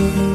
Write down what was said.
you.